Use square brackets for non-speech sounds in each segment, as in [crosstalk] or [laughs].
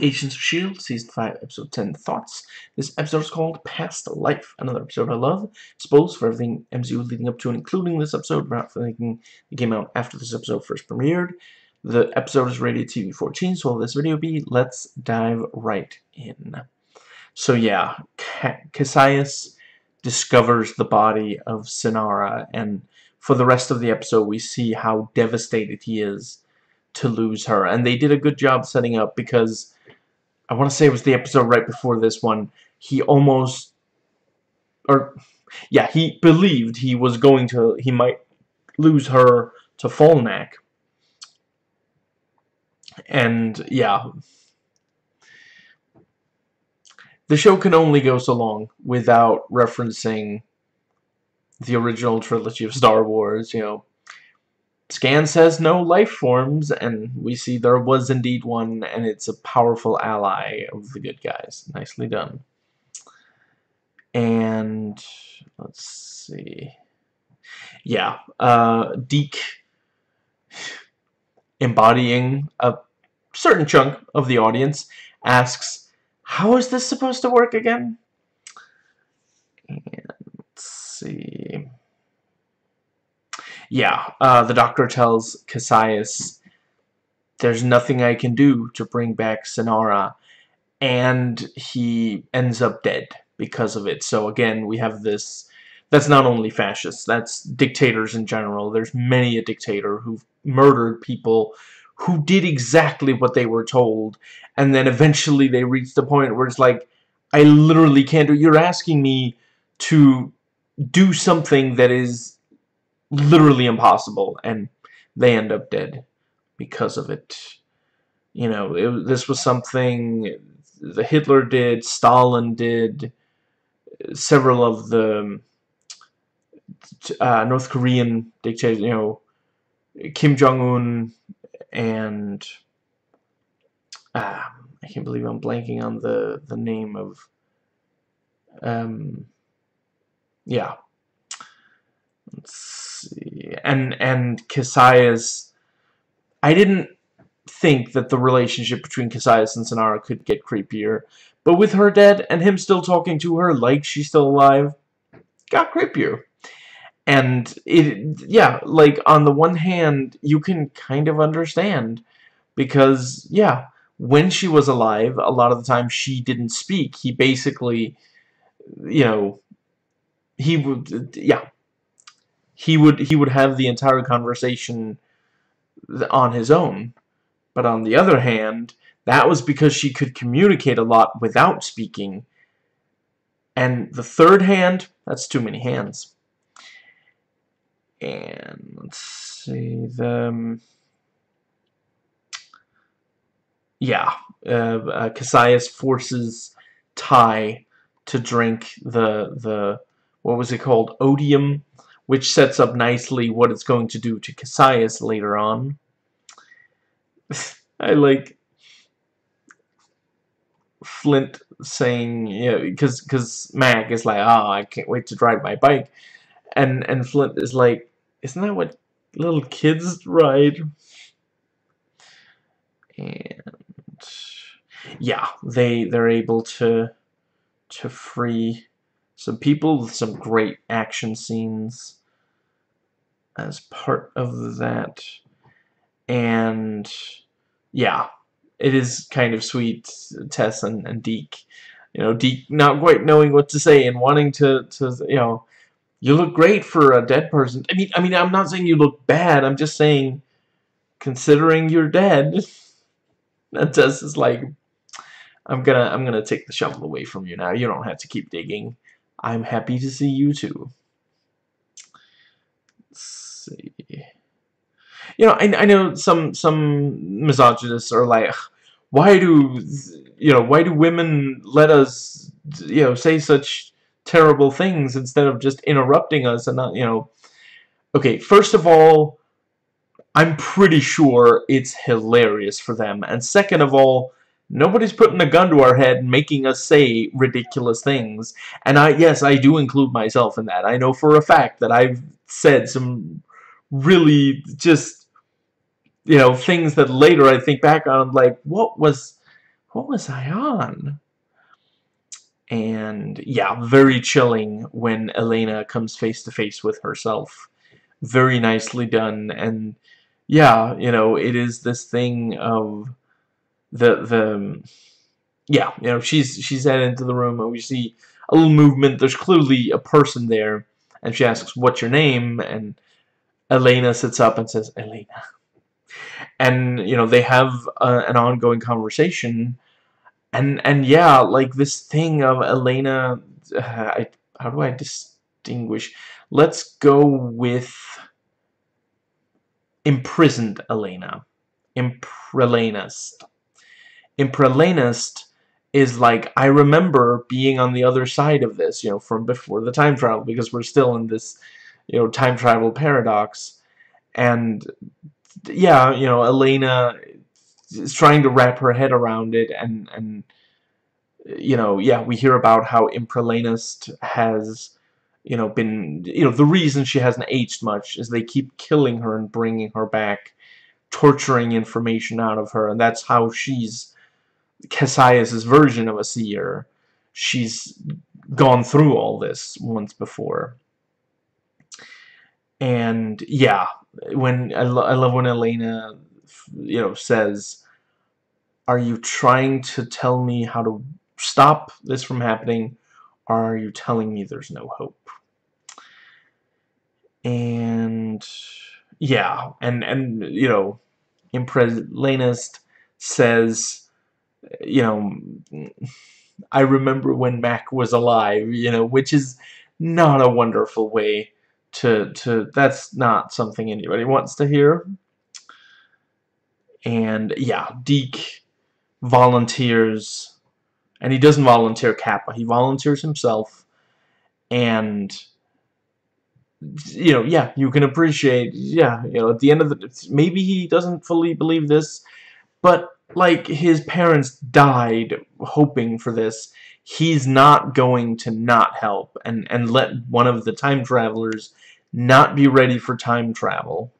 Agents of S.H.I.E.L.D., Season 5, Episode 10, Thoughts. This episode is called Past Life, another episode I love. Spoils for everything MCU leading up to and including this episode, not for anything that came out after this episode first premiered. The episode is rated TV-14, so will this video be? Let's dive right in. So yeah, Kasius discovers the body of Sinara, and for the rest of the episode we see how devastated he is to lose her. And they did a good job setting up because I want to say it was the episode right before this one, he almost, or, yeah, he believed he was going to, he might lose her to Faulnak. And, yeah. The show can only go so long without referencing the original trilogy of Star Wars, you know, Scan says no life forms, and we see there was indeed one, and it's a powerful ally of the good guys. Nicely done. And let's see. Yeah, uh, Deke embodying a certain chunk of the audience asks, how is this supposed to work again? And let's see yeah, uh, the doctor tells Kasius, there's nothing I can do to bring back Sinara, and he ends up dead because of it. So again, we have this, that's not only fascists, that's dictators in general. There's many a dictator who've murdered people who did exactly what they were told, and then eventually they reach the point where it's like, I literally can't do, you're asking me to do something that is literally impossible, and they end up dead because of it. You know, it, this was something the Hitler did, Stalin did, several of the uh, North Korean dictators, you know, Kim Jong-un and uh, I can't believe I'm blanking on the the name of um yeah. And and Kasius, I didn't think that the relationship between Kasius and Sinara could get creepier, but with her dead and him still talking to her like she's still alive, got creepier. And it, yeah, like on the one hand, you can kind of understand because, yeah, when she was alive, a lot of the time she didn't speak. He basically, you know, he would, yeah, he would he would have the entire conversation on his own. But on the other hand, that was because she could communicate a lot without speaking. And the third hand, that's too many hands. And let's see the yeah, uh, uh, Kasius forces Tigh to drink the the what was it called odium which sets up nicely what it's going to do to Kasius later on. [laughs] I like Flint saying, you know, because because Mack is like, oh, I can't wait to ride my bike, and and Flint is like, isn't that what little kids ride? And yeah, they they're able to to free some people with some great action scenes as part of that. And yeah, it is kind of sweet, Tess and, and Deke. You know, Deke not quite knowing what to say and wanting to, to, you know, you look great for a dead person. I mean, I mean, I'm not saying you look bad. I'm just saying, considering you're dead, [laughs] that Tess is like, I'm gonna, I'm gonna take the shovel away from you now. You don't have to keep digging. I'm happy to see you too see. You know, I, I know some some misogynists are like, why do you know why do women let us you know say such terrible things instead of just interrupting us and not you know. Okay, first of all, I'm pretty sure it's hilarious for them, and second of all, Nobody's putting a gun to our head making us say ridiculous things. And I, yes, I do include myself in that. I know for a fact that I've said some really just you know things that later I think back on like what was what was I on? And yeah, very chilling when Elena comes face to face with herself. Very nicely done. And yeah, you know, it is this thing of the the yeah, you know, she's she's headed into the room and we see a little movement. There's clearly a person there, and she asks, "What's your name?" And Elena sits up and says, "Elena." And you know, they have uh, an ongoing conversation, and and yeah, like this thing of Elena. Uh, I, how do I distinguish? Let's go with imprisoned Elena, imprelenist. Imprelenist is like I remember being on the other side of this, you know, from before the time travel because we're still in this, you know, time travel paradox. And yeah, you know, Elena is trying to wrap her head around it and and you know, yeah, we hear about how Imprelenist has you know been you know the reason she hasn't aged much is they keep killing her and bringing her back torturing information out of her and that's how she's Kasius's version of a seer. She's gone through all this once before. And yeah, when I, lo I love when Elena, you know, says, "Are you trying to tell me how to stop this from happening, or are you telling me there's no hope?" And yeah, and and you know, Imprelenist says you know, I remember when Mack was alive, you know, which is not a wonderful way to, to, that's not something anybody wants to hear. And, yeah, Deke volunteers, and he doesn't volunteer Kappa, he volunteers himself, and, you know, yeah, you can appreciate, yeah, you know, at the end of the, maybe he doesn't fully believe this, but like his parents died hoping for this he's not going to not help and and let one of the time travelers not be ready for time travel.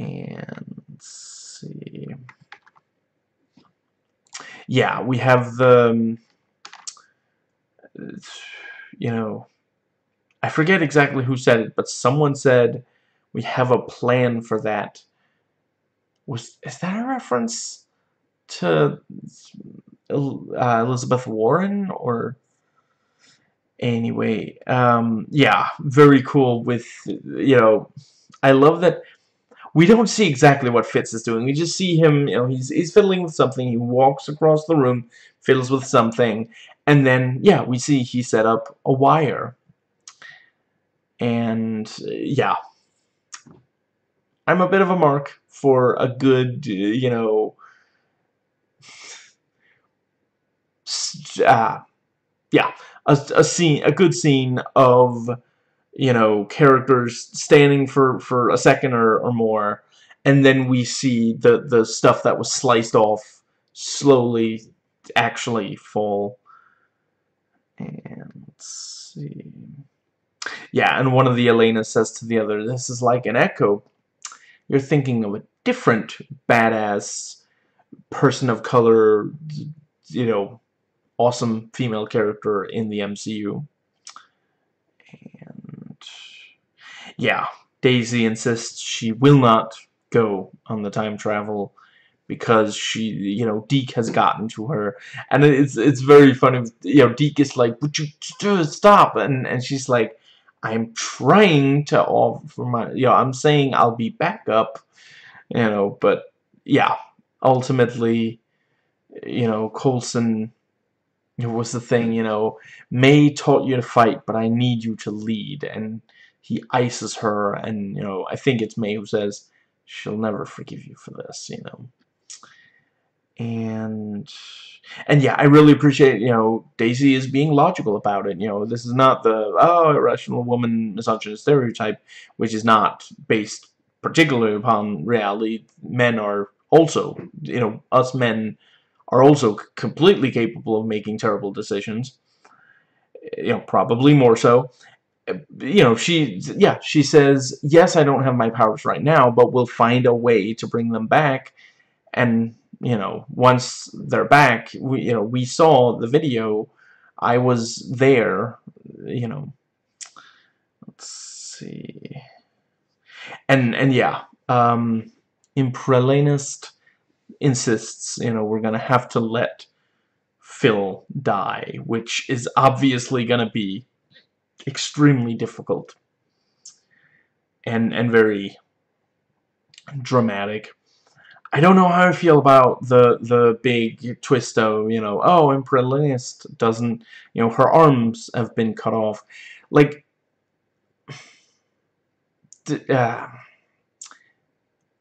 And see. Yeah we have the um, you know I forget exactly who said it but someone said we have a plan for that. Was is that a reference to uh, Elizabeth Warren or? Anyway um, yeah very cool with you know I love that we don't see exactly what Fitz is doing. We just see him you know he's he's fiddling with something. He walks across the room fiddles with something and then yeah we see he set up a wire. And yeah. I'm a bit of a mark for a good, you know, uh, yeah, a, a scene, a good scene of, you know, characters standing for, for a second or, or more, and then we see the, the stuff that was sliced off slowly actually fall. And see. Yeah, and one of the Elena says to the other, this is like an echo you're thinking of a different badass person of color, you know, awesome female character in the MCU. And yeah, Daisy insists she will not go on the time travel because she, you know, Deke has gotten to her, and it's it's very funny. You know, Deke is like, "Would you stop?" and and she's like, I'm trying to offer my, you know, I'm saying I'll be back up, you know, but yeah, ultimately, you know, Coulson was the thing, you know, May taught you to fight, but I need you to lead, and he ices her, and, you know, I think it's May who says, she'll never forgive you for this, you know and and yeah, I really appreciate, you know, Daisy is being logical about it. You know, this is not the, oh, irrational woman misogynist stereotype, which is not based particularly upon reality. Men are also, you know, us men are also completely capable of making terrible decisions. You know, probably more so. You know, she, yeah, she says, yes, I don't have my powers right now, but we'll find a way to bring them back. And you know, once they're back, we, you know, we saw the video. I was there, you know. Let's see. And, and yeah, um, Impralenist insists, you know, we're going to have to let Phil die, which is obviously going to be extremely difficult and and very dramatic. I don't know how I feel about the the big twist of you know oh Impralenist doesn't you know her arms have been cut off like uh,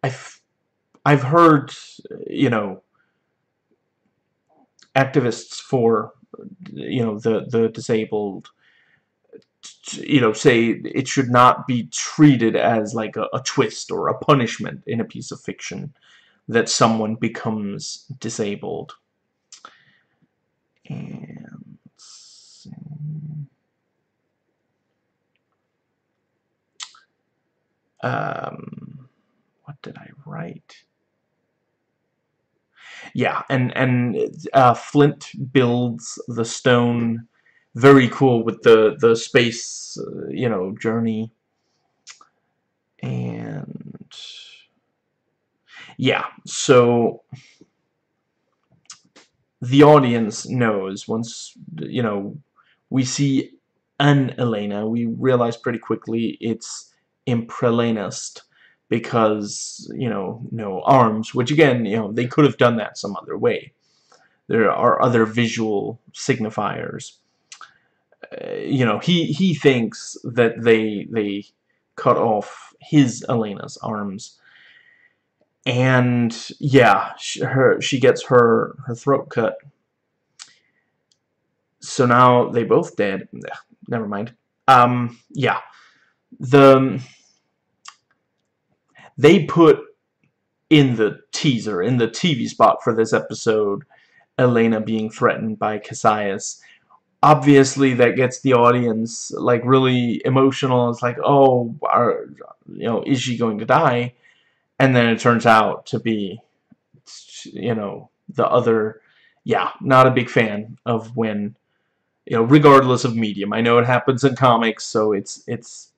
I've I've heard you know activists for you know the the disabled you know say it should not be treated as like a, a twist or a punishment in a piece of fiction that someone becomes disabled. And um, what did I write yeah, and and uh, Flint builds the stone. Very cool with the the space, uh, you know, journey. And yeah, so the audience knows once you know we see an Elena, we realize pretty quickly it's Impralenist because, you know, no arms, which again, you know, they could have done that some other way. There are other visual signifiers. Uh, you know, he he thinks that they they cut off his Elena's arms. And yeah, she, her she gets her her throat cut. So now they both dead. Never mind. Um yeah. The they put in the teaser, in the TV spot for this episode, Elena being threatened by Kasius. Obviously, that gets the audience like really emotional. It's like, oh, are, you know, is she going to die? And then it turns out to be, you know, the other. Yeah, not a big fan of when, you know, regardless of medium. I know it happens in comics, so it's it's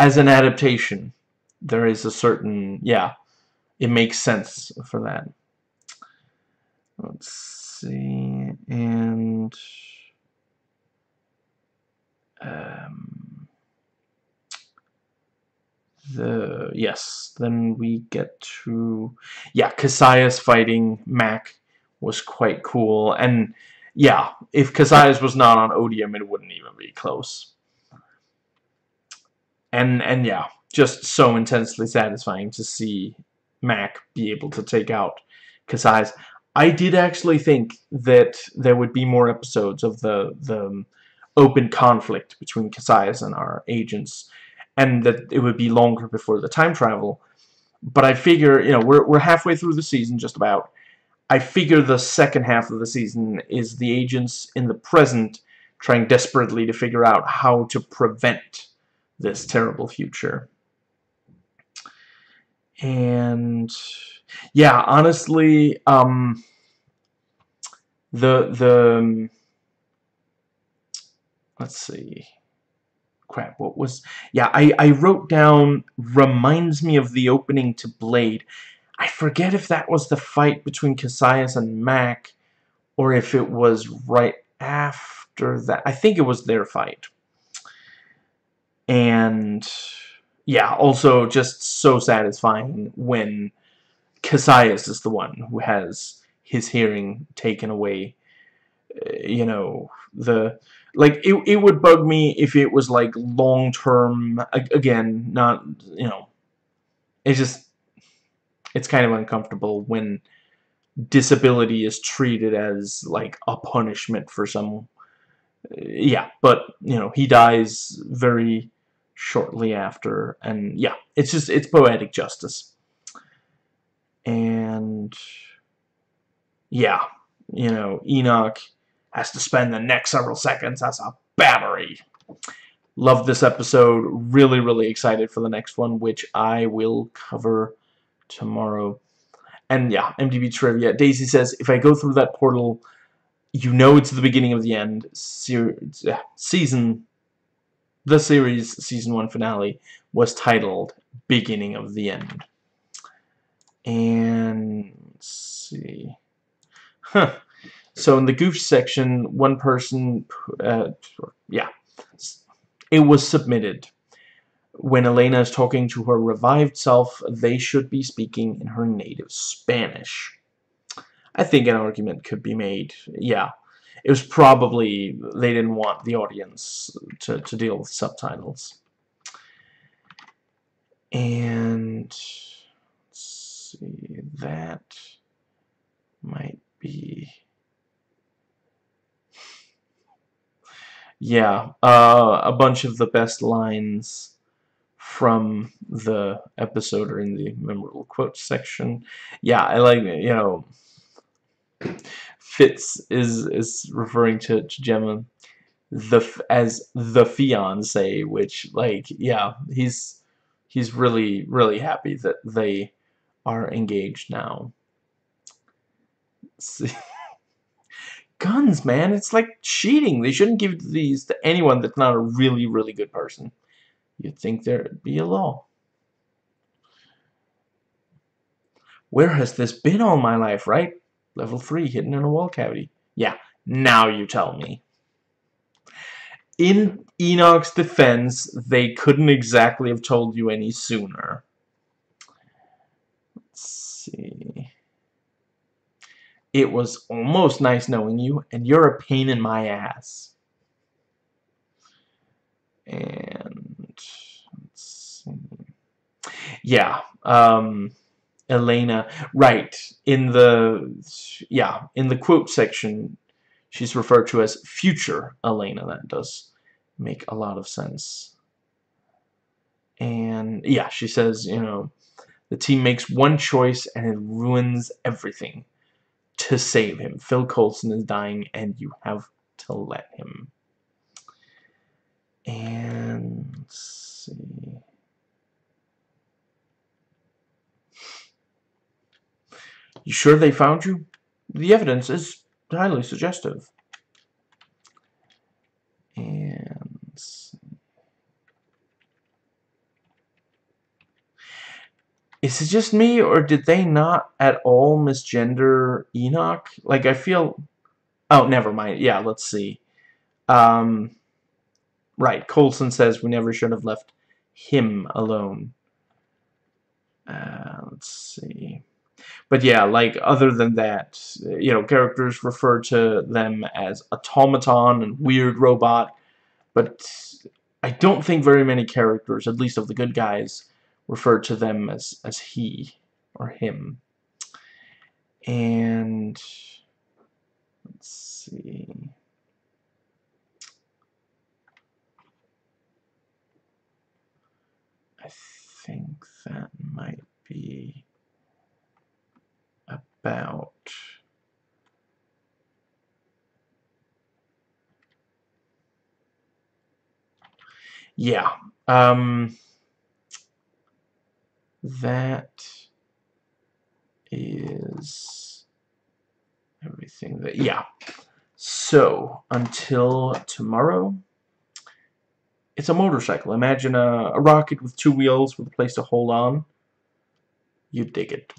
as an adaptation, there is a certain, yeah, it makes sense for that. Let's see, and um, the yes, then we get to yeah, Kasius fighting Mack was quite cool, and yeah, if Kasius was not on Odium, it wouldn't even be close and and yeah, just so intensely satisfying to see Mack be able to take out Kasius. I did actually think that there would be more episodes of the the open conflict between Kasius and our agents, and that it would be longer before the time travel. But I figure, you know, we're we're halfway through the season, just about. I figure the second half of the season is the agents in the present trying desperately to figure out how to prevent this terrible future. And yeah, honestly, um, the the let's see, crap. What was yeah? I I wrote down reminds me of the opening to Blade. I forget if that was the fight between Kasius and Mack, or if it was right after that. I think it was their fight and yeah, also just so satisfying when Kasius is the one who has his hearing taken away. Uh, you know, the like it it would bug me if it was like long term again, not you know, it's just it's kind of uncomfortable when disability is treated as like a punishment for some yeah, but you know, he dies very shortly after. And yeah, it's just, it's poetic justice. And yeah, you know, Enoch has to spend the next several seconds as a battery. Love this episode. Really, really excited for the next one, which I will cover tomorrow. And yeah, IMDb trivia. Daisy says, if I go through that portal, you know it's the beginning of the end. Se season, the series season one finale was titled Beginning of the End. And let's see. Huh. So in the goof section, one person, uh, yeah, it was submitted. When Elena is talking to her revived self, they should be speaking in her native Spanish. I think an argument could be made. Yeah, it was probably they didn't want the audience to, to deal with subtitles. And let's see, that might be yeah, uh, a bunch of the best lines from the episode are in the memorable quotes section. Yeah, I like, you know, Fitz is is referring to, to Jemma the as the fiance, which like yeah, he's he's really really happy that they are engaged now. [laughs] Guns, man. It's like cheating. They shouldn't give these to anyone that's not a really, really good person. You'd think there'd be a law. Where has this been all my life, right? Level 3, hidden in a wall cavity. Yeah, now you tell me. In Enoch's defense, they couldn't exactly have told you any sooner. Let's see. It was almost nice knowing you, and you're a pain in my ass. And yeah, um, Elena, right in the yeah in the quote section, she's referred to as future Elena. That does make a lot of sense. And yeah, she says, you know, the team makes one choice and it ruins everything to save him. Phil Coulson is dying, and you have to let him. And see. You sure they found you? The evidence is highly suggestive. And Is it just me, or did they not at all misgender Enoch? Like, I feel... Oh, never mind. Yeah, let's see. Um, right, Coulson says we never should have left him alone. Uh, let's see. But yeah, like, other than that, you know, characters refer to them as automaton and weird robot, but I don't think very many characters, at least of the good guys, refer to them as, as he or him. And let's see. I think that might be about yeah um that is everything that yeah. So until tomorrow it's a motorcycle. Imagine a, a rocket with two wheels with a place to hold on. You dig it